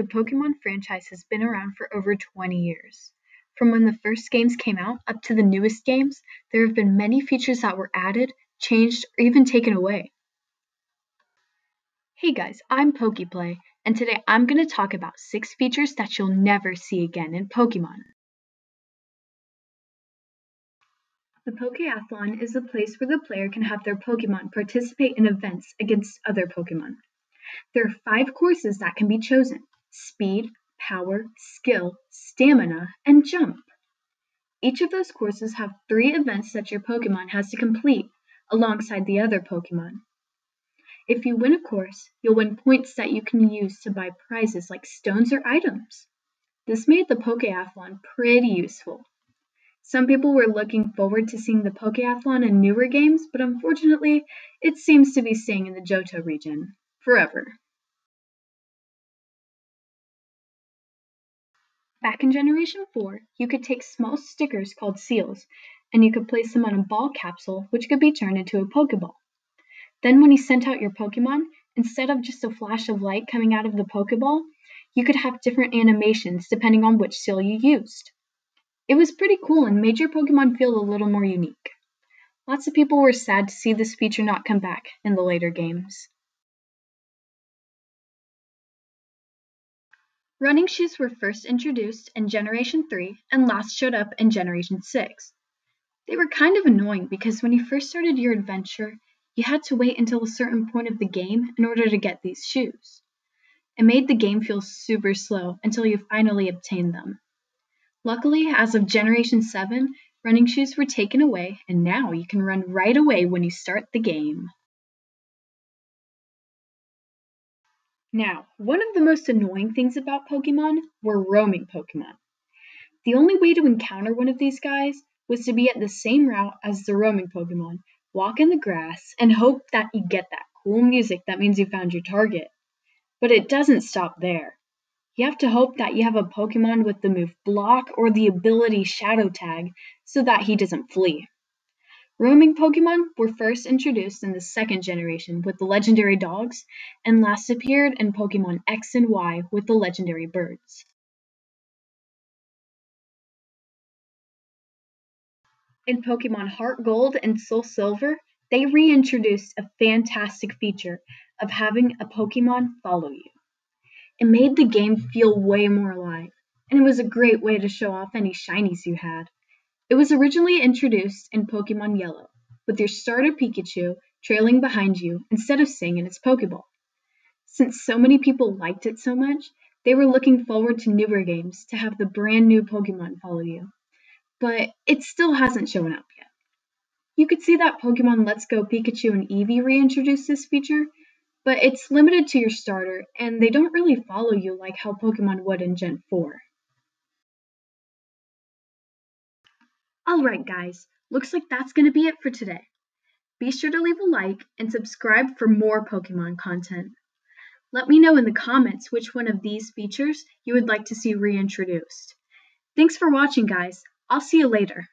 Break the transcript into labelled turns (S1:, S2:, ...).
S1: The Pokemon franchise has been around for over 20 years. From when the first games came out up to the newest games, there have been many features that were added, changed, or even taken away. Hey guys, I'm Pokeplay, and today I'm going to talk about 6 features that you'll never see again in Pokemon. The Pokeathlon is a place where the player can have their Pokemon participate in events against other Pokemon. There are five courses that can be chosen speed, power, skill, stamina, and jump. Each of those courses have three events that your Pokemon has to complete alongside the other Pokemon. If you win a course, you'll win points that you can use to buy prizes like stones or items. This made the Pokeathlon pretty useful. Some people were looking forward to seeing the Pokeathlon in newer games, but unfortunately, it seems to be staying in the Johto region forever. Back in Generation 4, you could take small stickers called seals, and you could place them on a ball capsule which could be turned into a Pokeball. Then when you sent out your Pokemon, instead of just a flash of light coming out of the Pokeball, you could have different animations depending on which seal you used. It was pretty cool and made your Pokemon feel a little more unique. Lots of people were sad to see this feature not come back in the later games. Running shoes were first introduced in Generation 3 and last showed up in Generation 6. They were kind of annoying because when you first started your adventure, you had to wait until a certain point of the game in order to get these shoes. It made the game feel super slow until you finally obtained them. Luckily, as of Generation 7, running shoes were taken away, and now you can run right away when you start the game. Now, one of the most annoying things about Pokemon were roaming Pokemon. The only way to encounter one of these guys was to be at the same route as the roaming Pokemon, walk in the grass, and hope that you get that cool music that means you found your target. But it doesn't stop there. You have to hope that you have a Pokemon with the move Block or the ability Shadow Tag so that he doesn't flee. Roaming Pokemon were first introduced in the second generation with the legendary dogs, and last appeared in Pokemon X and Y with the legendary birds. In Pokemon Heart Gold and Soul Silver, they reintroduced a fantastic feature of having a Pokemon follow you. It made the game feel way more alive, and it was a great way to show off any shinies you had. It was originally introduced in Pokemon Yellow, with your starter Pikachu trailing behind you instead of staying in its Pokeball. Since so many people liked it so much, they were looking forward to newer games to have the brand new Pokemon follow you. But it still hasn't shown up yet. You could see that Pokemon Let's Go Pikachu and Eevee reintroduced this feature, but it's limited to your starter and they don't really follow you like how Pokemon would in Gen 4. Alright guys, looks like that's going to be it for today. Be sure to leave a like and subscribe for more Pokemon content. Let me know in the comments which one of these features you would like to see reintroduced. Thanks for watching guys, I'll see you later.